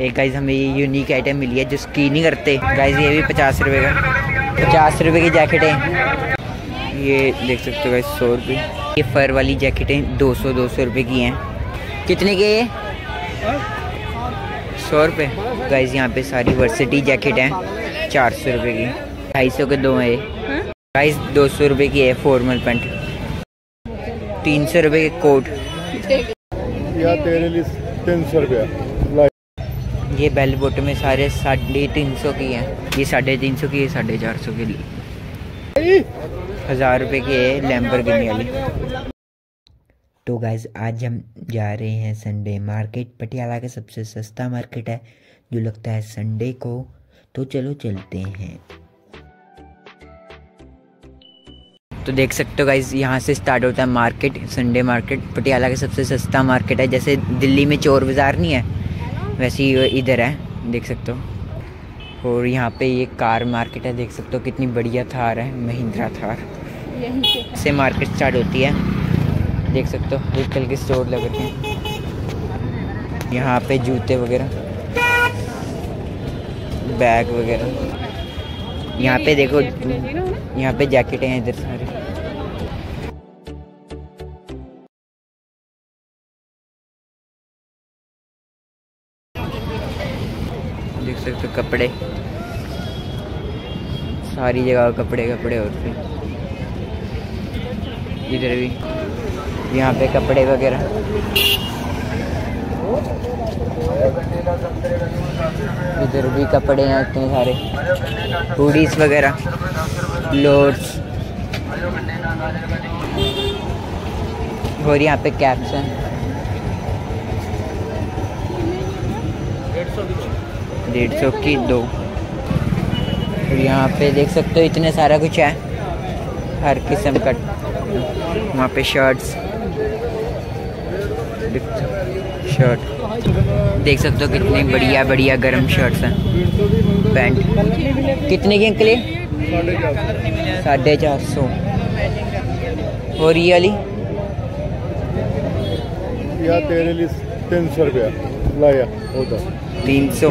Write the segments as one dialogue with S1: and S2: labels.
S1: एक गाइज़ हमें ये यूनिक आइटम मिली है जो स्की नहीं करते। गाइज़ ये भी पचास रुपये का। पचास रुपये की जैकेट है। ये देख सकते हो गाइज़ सौ रुपये ये फर वाली जैकेटें दो सौ दो सौ रुपये की हैं। कितने के ये? सौ रुपये गाइज़ यहाँ पे सारी वर्सिटी जैकेट हैं, चार सौ रुपये की। ढाई सौ के दो हैं गाइज़ दो सौ रुपये की है फॉर्मल पेंट तीन सौ रुपये के कोट
S2: या तेरे लिए तीन सौ रुपया।
S1: ये बेल बोट में सारे साढ़े तीन सौ की हैं। ये साढ़े तीन सौ की है साढ़े चार सौ की। हज़ार रुपये की है लैम्बर लैम्बरगिनी वाली। तो गाइज़ आज हम जा रहे हैं संडे मार्केट पटियाला का सबसे सस्ता मार्केट है, जो लगता है संडे को। तो चलो चलते हैं। तो देख सकते हो गाइज़ यहाँ से स्टार्ट होता है मार्केट संडे मार्केट पटियाला का सबसे सस्ता मार्केट है, जैसे दिल्ली में चोर बाज़ार नहीं है। वैसे ही इधर है, देख सकते हो। और यहाँ पे ये कार मार्केट है, देख सकते हो कितनी बढ़िया थार है, महिंद्रा थार। से मार्केट स्टार्ट होती है। देख सकते हो व्हीकल के स्टोर लग रखे हैं। यहाँ पे जूते वगैरह, बैग वगैरह। यहाँ पे देखो, यहाँ पे जैकेटें हैं इधर सारे। देख सकते हो, कपड़े। सारी जगह कपड़े कपड़े और फिर इधर भी, यहाँ पे कपड़े वगैरह। इधर भी कपड़े हैं, इतने सारे। हुडीज वगैरह लोड्स और यहाँ पे कैप्स हैं। डेढ़ सौ की दो। और यहाँ पे देख सकते हो इतने सारा कुछ है। हर किस्म का, वहाँ पे शर्ट्स शर्ट देख सकते हो कितनी बढ़िया बढ़िया गर्म शर्ट्स हैं। पैंट कितने की अंकल साढ़े चार सौ। और ये वाली?
S2: तेरे लिए तीन सौ रुपया। लाया, होता।
S1: तीन सौ।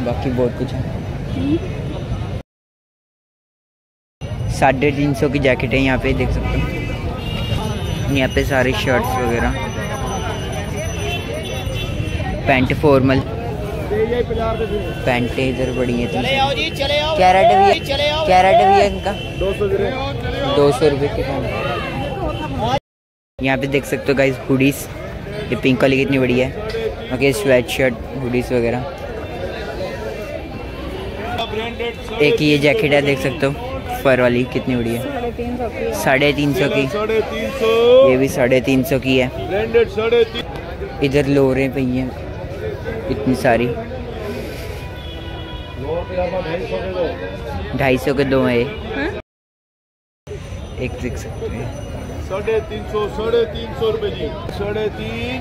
S1: बाकी बहुत कुछ है। साढ़े तीन सौ की जैकेट है यहाँ पे देख सकते हो। यहाँ पे सारे शर्ट्स वगैरह। पैंट फॉर्मल पैंटें इधर बड़ी हैं क्या रेट है भैया? क्या रेट है इनका?
S2: दो सौ
S1: दो सौ रुपये की। पैंट यहाँ पे देख सकते हो गाइस हुडीज ये पिंक वाली कितनी बड़ी है? ओके स्वेट शर्ट हुडीज वगैरह। एक ये जैकेट है देख सकते हो। फर वाली कितनी बड़ी है। साढ़े तीन सौ की। ये भी साढ़े तीन सौ की है। इधर लोरें पई हैं। इतनी सारी। ढाई सौ के दो हैं ये। एक देख सकते हैं।
S2: साढ़े तीन सौ साढ़े तीन सौ रुपये जी। साढ़े तीन।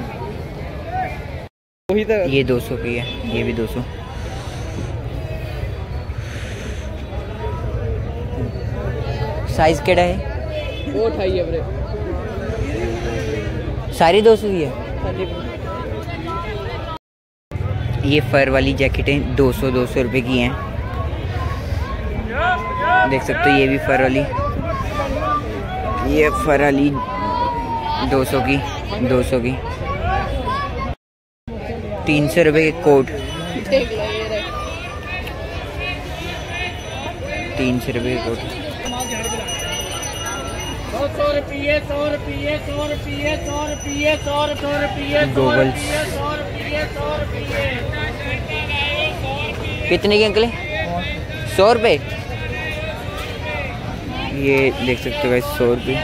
S1: ये दो सौ की है ये भी दो सौ। साइज़ केड़ा है?
S3: वो उठाइए अपने
S1: सारी दो सौ की है? ये फर वाली जैकेटें दो सौ दो सौ रुपये की हैं। देख सकते हो ये भी फर वाली। ये फर वाली दो सौ की दो सौ की तीन सौ रुपये के कोट तीन सौ रुपये के कोट कितने के अंकल सौ रुपये ये देख सकते हो गाइस सौ रुपये।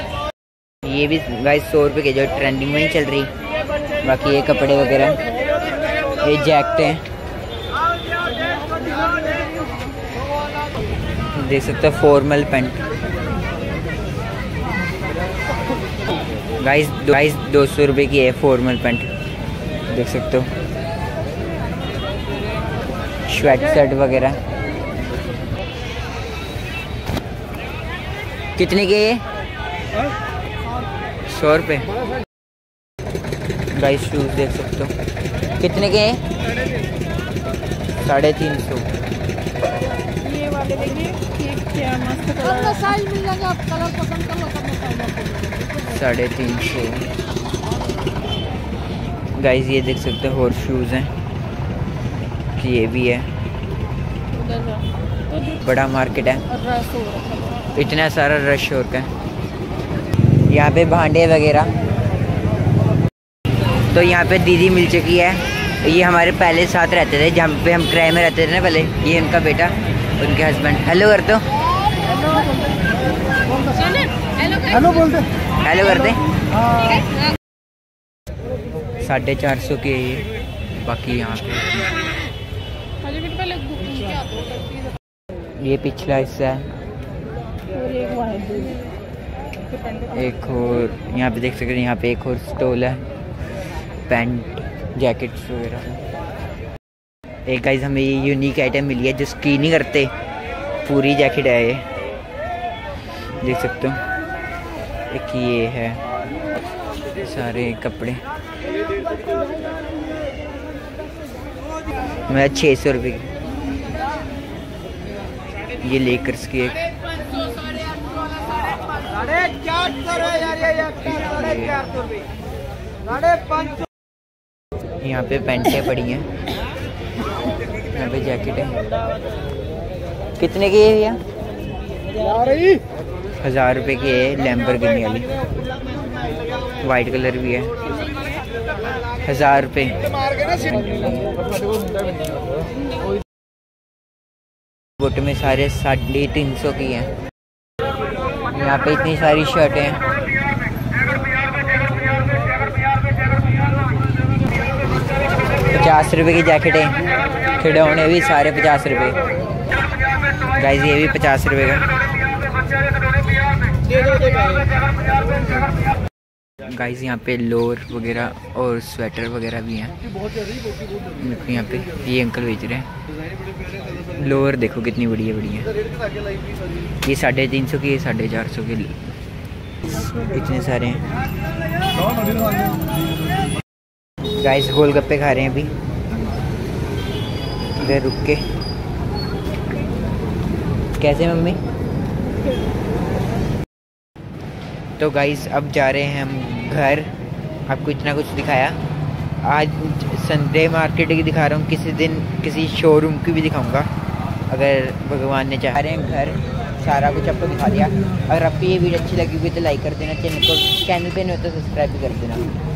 S1: ये भी गाइस सौ रुपये के जो ट्रेंडिंग में ही चल रही। बाकी ये कपड़े वगैरह, ये जैकेट हैं। देख सकते हो फॉर्मल पेंट गाइस गाइस दो सौ रुपये की है फॉर्मल पेंट देख सकते हो। स्वेट शर्ट वगैरह। कितने के ये? सौ रुपये गाइस शूज़ देख सकते हो। कितने के हैं साढ़े तीन सौ।
S4: ये वाले देखिए ये क्या मस्त कलर साइज़ मिल जाएगा आप कलर पसंद कर लो सब में साइज़ आपको
S1: साढ़े तीन सौ। गाइस ये देख सकते हो और शूज़ हैं। कि ये भी है। बड़ा मार्केट है। इतना सारा रश हो रखा है यहाँ पे भांडे वगैरह तो यहाँ पे दीदी मिल चुकी है ये हमारे पहले साथ रहते थे जहाँ पे हम किराए में रहते थे ना पहले ये उनका बेटा उनके हस्बैंड हेलो कर दो
S2: हेलो बोलते
S1: हेलो कर दे साढ़े चार सौ के बाकी यहाँ पे
S4: हो
S1: ये पिछला हिस्सा है
S4: है एक है
S1: और, यहाँ पे देख सकते हैं, यहाँ पे एक और स्टॉल है। पैंट जैकेट्स वगैरह। एक गाइज़ हमें ये यूनिक आइटम मिली है जो स्की नहीं करते। पूरी जैकेट है ये। देख सकते हो। एक ये है। सारे कपड़े। मैं छः सौ रुपये की ये लेकर्स की
S3: रुपये
S1: यहाँ पे पैंटें पड़ी हैं। यहाँ पे जैकेट है। कितने की है भैया? हज़ार रुपए की है लैम्बरगिनी वाली। वाइट कलर भी है। हज़ार रुपये बुट में सारे साढ़े तीन सौ की हैं। यहाँ पे इतनी सारी शर्टें हैं। पचास रुपए की जैकेटें, खिडौने भी सारे पचास रुपए। गाइस ये भी पचास रुपए का। गाइस यहाँ पे लोअर वगैरह और स्वेटर वगैरह भी हैं। देखो यहाँ पे, ये अंकल बेच रहे हैं। लोअर देखो कितनी बढ़िया बढ़िया ये साढ़े तीन सौ की, ये साढ़े चार सौ की। इतने सारे हैं। गाइस गोलगप्पे खा रहे हैं अभी। इधर रुक के। कैसे मम्मी? तो गाइस अब जा रहे हैं हम घर, आपको इतना कुछ दिखाया। आज संडे मार्केट की दिखा रहा हूँ, किसी दिन किसी शोरूम की भी दिखाऊँगा, अगर भगवान ने चाह। रहे हैं घर, सारा कुछ आपको दिखा दिया। अगर आपको ये वीडियो अच्छी लगी हुई तो लाइक कर देना चैनल को चैनल पे नहीं हो तो सब्सक्राइब भी कर देना।